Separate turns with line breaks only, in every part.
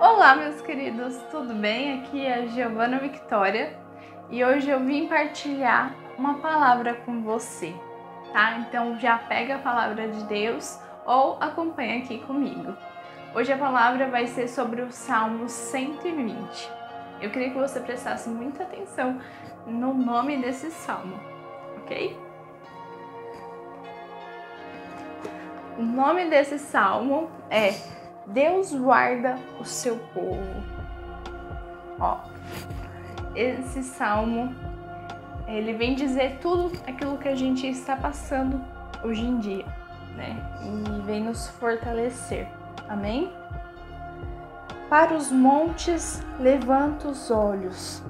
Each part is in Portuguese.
Olá, meus queridos, tudo bem? Aqui é a Giovana Victoria e hoje eu vim partilhar uma palavra com você, tá? Então já pega a palavra de Deus ou acompanha aqui comigo. Hoje a palavra vai ser sobre o Salmo 120. Eu queria que você prestasse muita atenção no nome desse salmo, ok? O nome desse salmo é Deus guarda o seu povo. Ó, esse salmo ele vem dizer tudo aquilo que a gente está passando hoje em dia, né? E vem nos fortalecer. Amém? Para os montes levanta os olhos.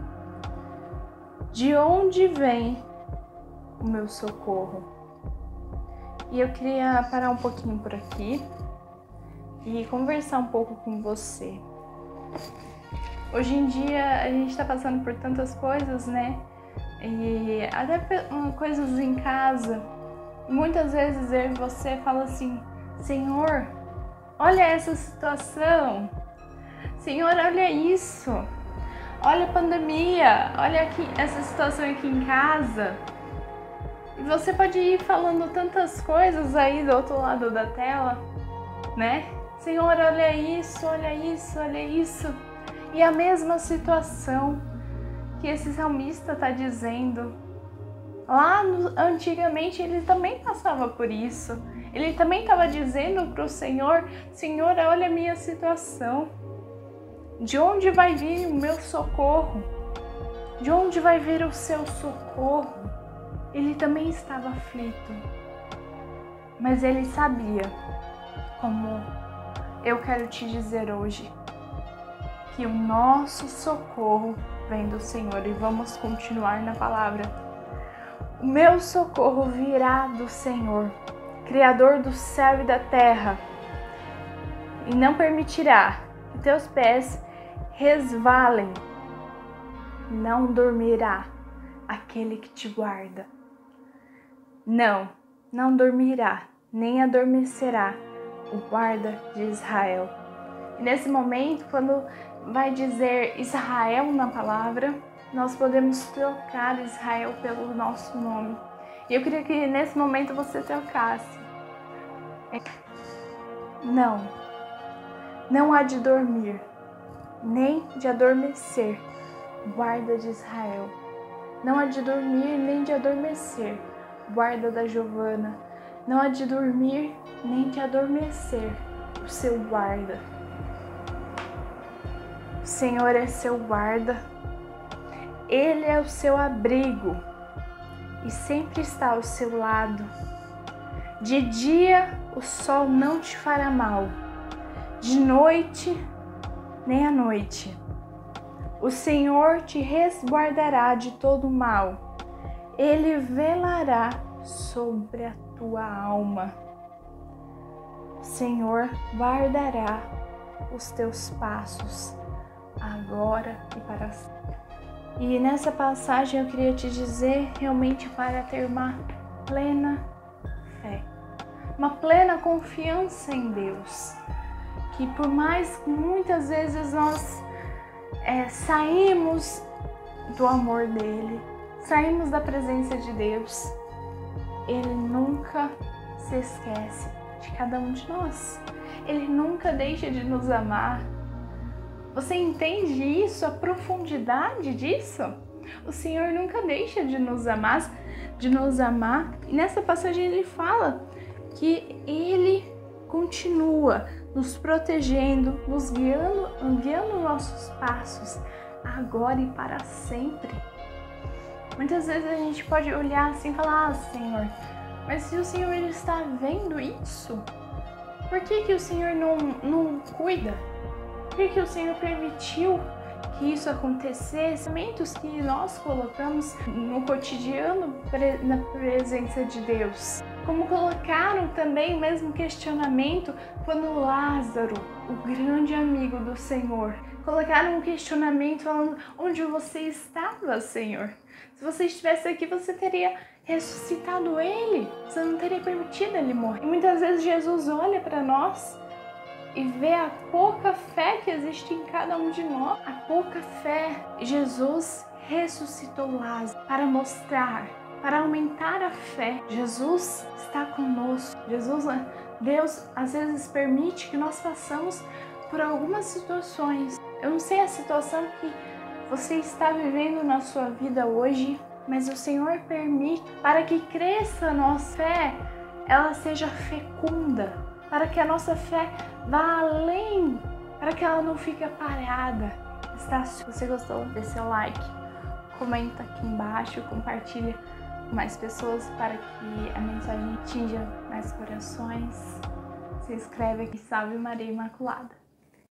De onde vem o meu socorro? E eu queria parar um pouquinho por aqui e conversar um pouco com você. Hoje em dia a gente está passando por tantas coisas, né? E até coisas em casa. Muitas vezes eu e você fala assim: Senhor, olha essa situação. Senhor, olha isso. Olha a pandemia. Olha aqui essa situação aqui em casa. E você pode ir falando tantas coisas aí do outro lado da tela, né? Senhor, olha isso, olha isso, olha isso. E a mesma situação que esse salmista está dizendo. Lá no, antigamente ele também passava por isso. Ele também estava dizendo para o Senhor: Senhor, olha a minha situação. De onde vai vir o meu socorro? De onde vai vir o seu socorro? Ele também estava aflito, mas ele sabia como eu quero te dizer hoje que o nosso socorro vem do Senhor e vamos continuar na palavra. O meu socorro virá do Senhor, Criador do céu e da terra, e não permitirá que teus pés resvalem. Não dormirá aquele que te guarda. Não, não dormirá, nem adormecerá o guarda de Israel. E nesse momento, quando vai dizer Israel na palavra, nós podemos trocar Israel pelo nosso nome. E eu queria que nesse momento você trocasse. Não, não há de dormir, nem de adormecer, guarda de Israel. Não há de dormir nem de adormecer, guarda da Giovana não há de dormir nem de adormecer o seu guarda. O Senhor é seu guarda, Ele é o seu abrigo e sempre está ao seu lado. De dia o sol não te fará mal, de noite nem à noite. O Senhor te resguardará de todo mal, Ele velará sobre a tua alma. O Senhor guardará os teus passos agora e para sempre. E nessa passagem eu queria te dizer realmente para ter uma plena fé, uma plena confiança em Deus. Que por mais muitas vezes nós é, saímos do amor dele, saímos da presença de Deus, ele nunca se esquece de cada um de nós. Ele nunca deixa de nos amar. Você entende isso, a profundidade disso? O Senhor nunca deixa de nos amar, de nos amar. E nessa passagem ele fala que ele continua nos protegendo, nos guiando, guiando nossos passos agora e para sempre. Muitas vezes a gente pode olhar assim e falar: Ah, Senhor, mas se o Senhor está vendo isso, por que, que o Senhor não, não cuida? Por que, que o Senhor permitiu que isso acontecesse? Momentos que nós colocamos no cotidiano na presença de Deus. Como colocaram também o mesmo questionamento quando Lázaro, o grande amigo do Senhor, colocaram um questionamento falando: onde você estava, Senhor? Se você estivesse aqui, você teria ressuscitado ele. Você não teria permitido ele morrer. E muitas vezes Jesus olha para nós e ver a pouca fé que existe em cada um de nós. A pouca fé. Jesus ressuscitou Lázaro para mostrar, para aumentar a fé. Jesus está conosco. Jesus, Deus às vezes permite que nós passamos por algumas situações. Eu não sei a situação que você está vivendo na sua vida hoje, mas o Senhor permite para que cresça a nossa fé, ela seja fecunda, para que a nossa fé vá além, para que ela não fique parada. Está, se você gostou, dê seu like, comenta aqui embaixo, compartilha com mais pessoas para que a mensagem atinja mais corações. Se inscreve aqui, salve Maria Imaculada.